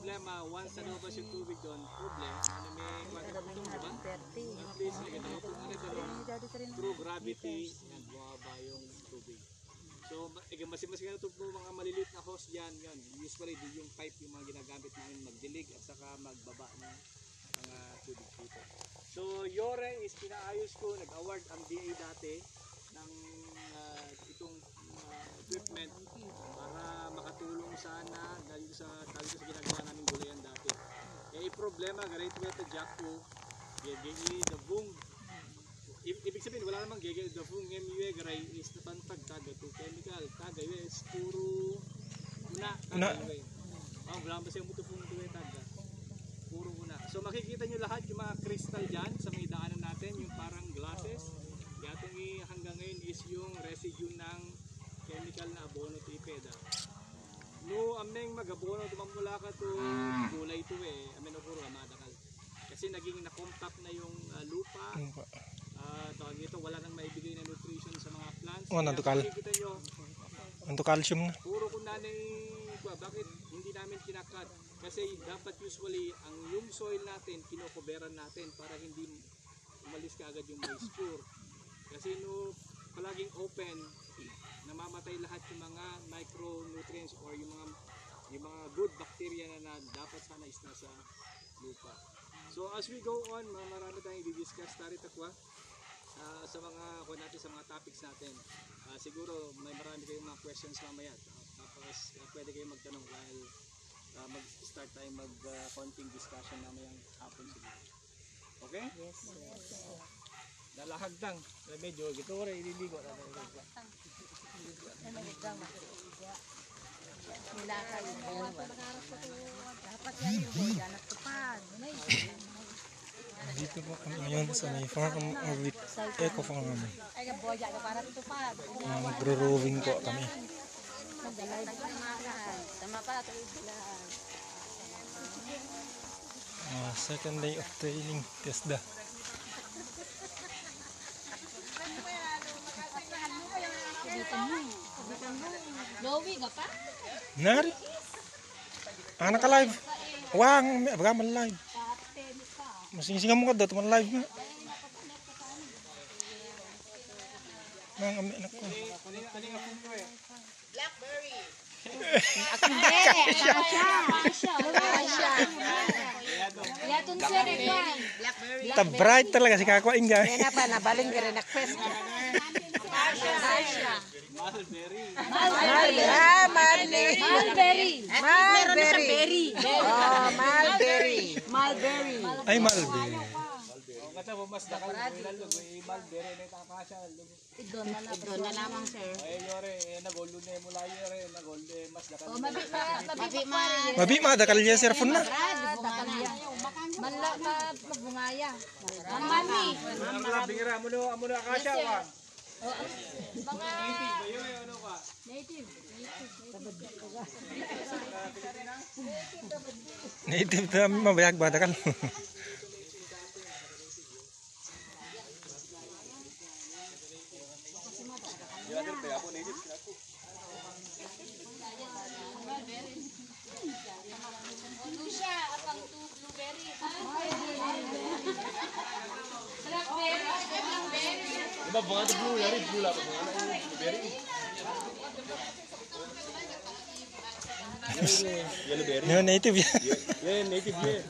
problema, once na lumabas yung tubig doon, problem, ano may kwatong diba? At least, like, ito po ano doon, through gravity, yan, bumaba yung tubig. So, ma- mas mas ganito po mga maliliit na hose dyan, yun. Usually, di yung pipe yung mga ginagamit namin magdilig at saka magbaba ng mga tubig dito. So, Yore is pinaayos ko, nag-award ang DA dati ng ah, itong ah, equipment para makatulong sana sa dahil sa ginagawa namin gulayan dati. Eh, problema, ganito nga ito, Jack ko, gigi, the boom, I- ibig sabihin wala namang gege the fung MUA garay is natantag taga to chemical taga yun is puro una taga yun oh wala ba siya muto fung tuwe taga puro una. So makikita nyo lahat yung mga crystal dyan sa may daanan natin yung parang glasses. Yatong i- hanggang ngayon is yung residue ng chemical na abono to ipeda no ameng tumamula ka to gulay to eh amen o puro amadakal kasi naging na-compact na yung ah, lupa Ah, tawag ito, wala nang maibigay na nutrition sa mga plants. Oh, nantukal. makikita nyo, Anto calcium na. puro kung nanay, ba, bakit hindi namin kinakat? Kasi dapat usually, ang yung soil natin, kinokoberan natin para hindi umalis ka agad yung moisture. Kasi no, palaging open, namamatay lahat yung mga micronutrients or yung mga yung mga good bacteria na, na dapat sana is nasa lupa. So as we go on, marami tayong i-discuss tari takwa ah, sa mga kuha natin sa mga topics natin. Ah, siguro may marami kayong mga questions mamaya. Tapos ah, pwede kayong magtanong while ah, mag-start tayong mag ah, konting discussion mamayang hapon siguro. Okay? Yes, yes. Dalahagdang. Medyo gito rin ililigo. Nilakay. Dapat yan yung anak tupad. Dito po kami ngayon sa may farm with eco farm. Ay, ka boy, ka para tupad. Uh, Magro-rowing po kami. Uh, second day of training, TESDA. Ka? Nari. Ah, naka-live. Wang, baga man live. Masing-singa mo ka daw, man live nga. Nang ami anak ko. Ka. Ta bright talaga si Kakwa Inga. Kaya pa, nabaling ka rin Mulberry. Mulberry. Ah, Mulberry. Mulberry. Mulberry. Kata mas na na ma, ma. Oo. Mga... Native Native. Native. Native. Native. Native. Native. Native. Native. Native. Native. Native. Gracias. Abang ada dari yari blue lah abang. Blueberry. Yellow berry. Native ya. Yeah, native ya.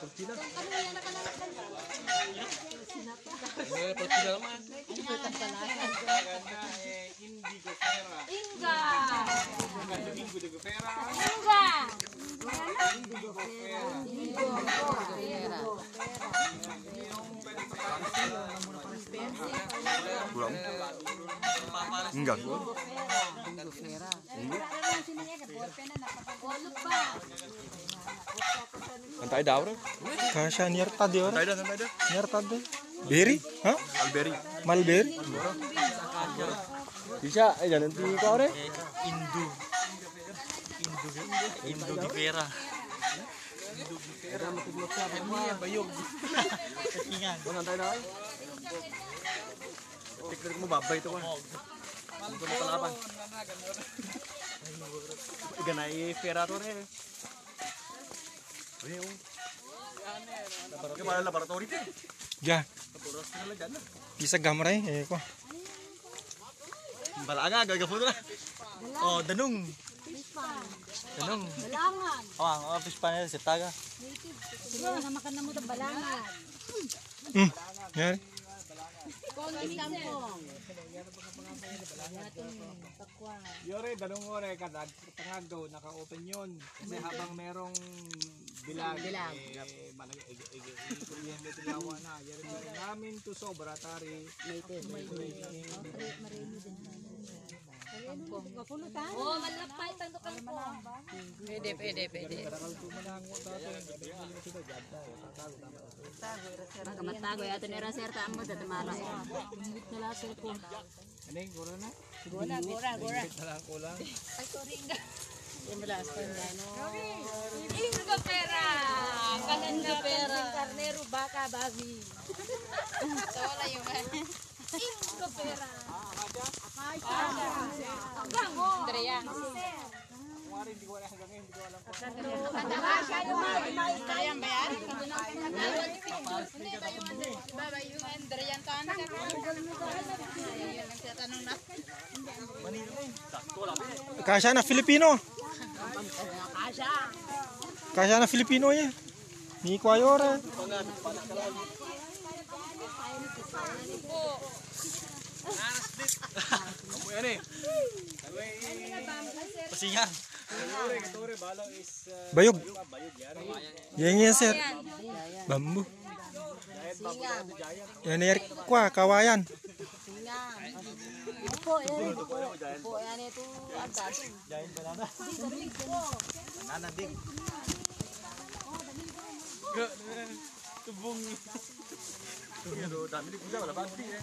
Pertina. Enggak. Antay da orang. Kasha niar tad orang. Antay da antay da. Niar tad deh. Berry? Bisa eh nanti kau re. Indu. Indu Indu di Vera. Indu di Vera. Ini yang bayung. Ketingan. Mau nantai dah. Tikir mau babai itu kan. Untuk kalaban. Ganay pera to rin. Uy. Laboratory. Kaya laboratory din. Ja. Laboratory na dyan. Isa gamray eh ko. Balaga, gagapo na. Oh, danong. Danong. Balangan. Oh, ang office panel si Taga. Siguro na makan na mo ng balangan. Hmm. Yari. Kongi kampong. Yore, dalong ore kadag tangag daw naka-open yun. Kasi habang merong bilag, bilag. eh, malag, eh, eh, eh, kuryente tilawa na. Yore, namin to sobra, tari. Oh, malapay tang kampong. Pwede, pwede, pwede. Kamatago ya ni raser ta mo dati mala. Nala sir ko. Ano yung guro na? Gora, gora, gora. Talang kulang. Ingo pera. Kanan na pera. Karnero baka babi. Wala yung Ingo pera. Gango. Andrea. Kumari, hindi ko wala hanggang hindi ko alam kung Ayan ba yan? Baba yung Andrea ka? Ayun ang tatanong na. Kasya na Filipino. Kasha. Kasya na Filipino eh. Ni kwayora. Kamu yan eh. Pasiyan. Bayog. Yan yan sir. Bambu. Yan yan kuah kawayan. Ipo Iya loh, tapi dikucak udah pasti ya.